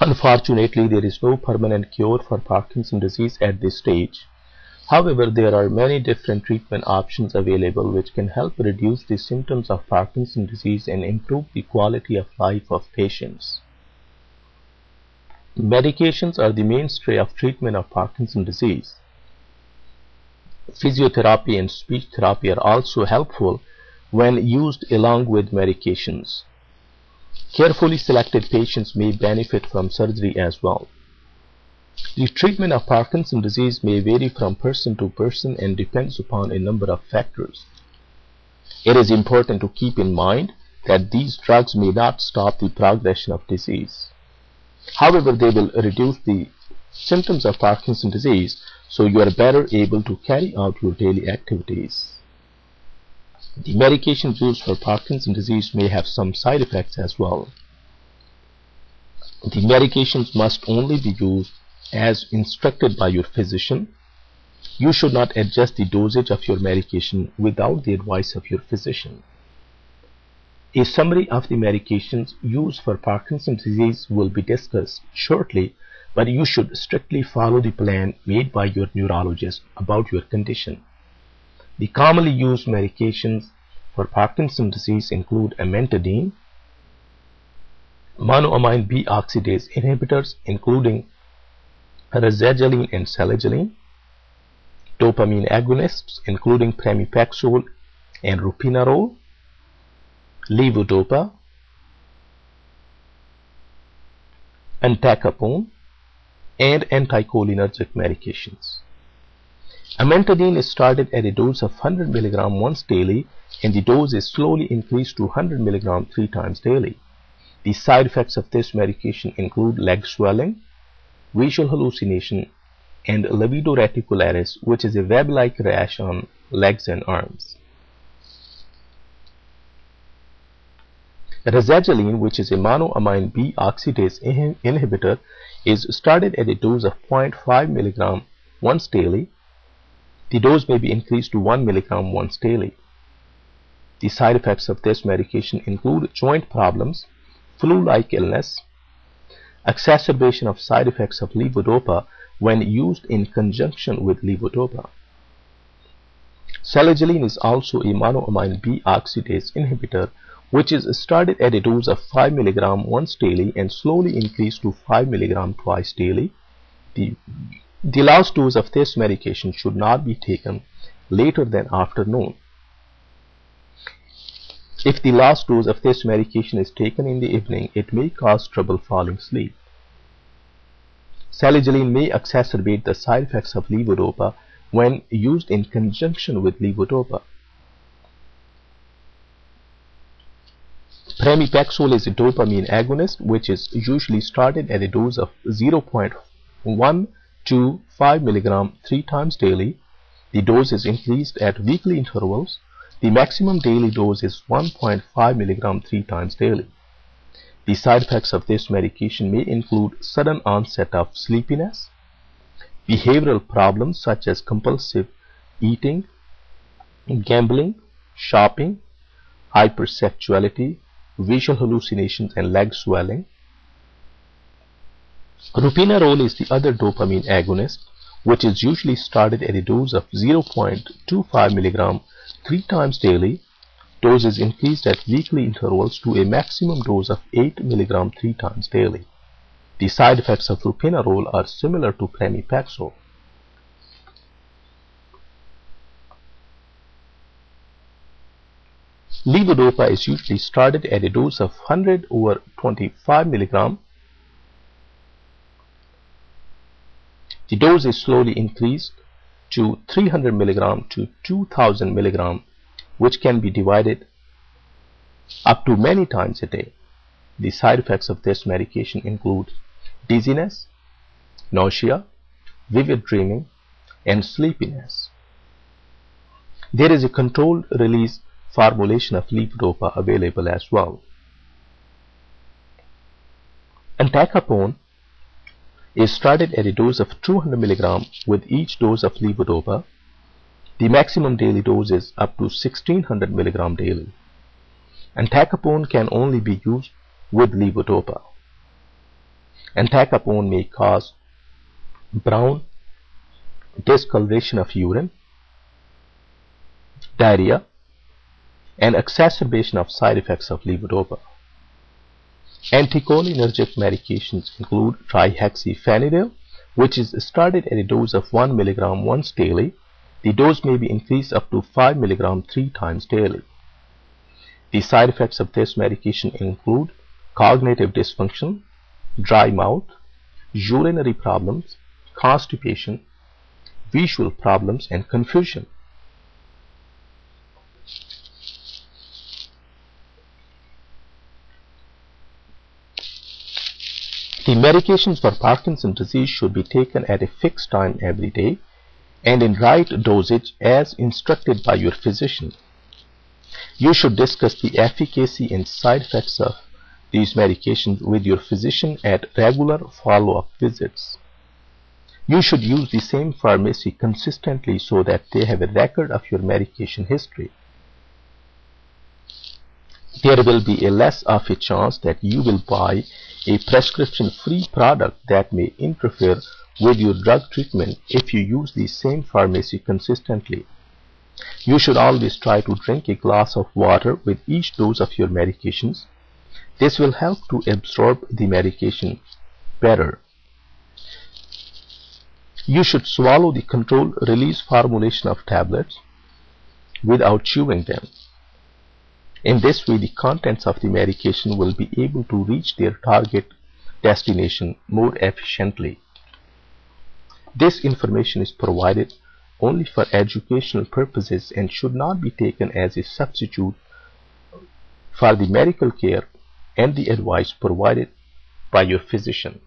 Unfortunately, there is no permanent cure for Parkinson's disease at this stage. However, there are many different treatment options available which can help reduce the symptoms of Parkinson's disease and improve the quality of life of patients. Medications are the mainstay of treatment of Parkinson's disease. Physiotherapy and speech therapy are also helpful when used along with medications. Carefully selected patients may benefit from surgery as well. The treatment of Parkinson's disease may vary from person to person and depends upon a number of factors. It is important to keep in mind that these drugs may not stop the progression of disease. However, they will reduce the symptoms of Parkinson's disease so you are better able to carry out your daily activities. The medications used for Parkinson's disease may have some side effects as well. The medications must only be used as instructed by your physician. You should not adjust the dosage of your medication without the advice of your physician. A summary of the medications used for Parkinson's disease will be discussed shortly, but you should strictly follow the plan made by your neurologist about your condition. The commonly used medications for Parkinson's disease include amantadine, monoamine B oxidase inhibitors including rasagiline and selegiline, dopamine agonists including pramipexole and ropinirole, levodopa, entacapone, and anticholinergic medications. Amantadine is started at a dose of 100 mg once daily and the dose is slowly increased to 100 mg three times daily. The side effects of this medication include leg swelling, visual hallucination, and livedo reticularis, which is a web-like rash on legs and arms. Rasagiline, which is a monoamine B oxidase inhibitor, is started at a dose of 0.5 mg once daily. The dose may be increased to 1 mg once daily. The side effects of this medication include joint problems, flu-like illness, exacerbation of side effects of levodopa when used in conjunction with levodopa. Selegiline is also a monoamine B oxidase inhibitor which is started at a dose of 5 mg once daily and slowly increased to 5 mg twice daily. The, the last dose of this medication should not be taken later than afternoon. If the last dose of this medication is taken in the evening, it may cause trouble falling asleep. Selegiline may exacerbate the side effects of levodopa when used in conjunction with levodopa. Pramipexole is a dopamine agonist which is usually started at a dose of 0.1 to 5 mg three times daily. The dose is increased at weekly intervals. The maximum daily dose is 1.5 mg three times daily. The side effects of this medication may include sudden onset of sleepiness, behavioral problems such as compulsive eating, gambling, shopping, hypersexuality, visual hallucinations and leg swelling. Ropinirole is the other dopamine agonist which is usually started at a dose of 0.25 mg three times daily. Dose is increased at weekly intervals to a maximum dose of 8 mg three times daily. The side effects of ropinirole are similar to pramipexole. Levodopa is usually started at a dose of 100 over 25 mg. The dose is slowly increased to 300 mg to 2000 mg which can be divided up to many times a day. The side effects of this medication include dizziness, nausea, vivid dreaming, and sleepiness. There is a controlled release formulation of levodopa available as well. Entacapone is started at a dose of 200 mg with each dose of levodopa. The maximum daily dose is up to 1600 mg daily. Entacapone can only be used with levodopa. Entacapone may cause brown discoloration of urine, diarrhea, and exacerbation of side effects of levodopa. Anticholinergic medications include trihexyphenidyl, which is started at a dose of 1 mg once daily. The dose may be increased up to 5 mg three times daily. The side effects of this medication include cognitive dysfunction, dry mouth, urinary problems, constipation, visual problems, and confusion. Medications for Parkinson's disease should be taken at a fixed time every day and in right dosage as instructed by your physician. You should discuss the efficacy and side effects of these medications with your physician at regular follow-up visits. You should use the same pharmacy consistently so that they have a record of your medication history there will be a less of a chance that you will buy a prescription-free product that may interfere with your drug treatment if you use the same pharmacy consistently. You should always try to drink a glass of water with each dose of your medications. This will help to absorb the medication better. You should swallow the controlled release formulation of tablets without chewing them. In this way, the contents of the medication will be able to reach their target destination more efficiently. This information is provided only for educational purposes and should not be taken as a substitute for the medical care and the advice provided by your physician.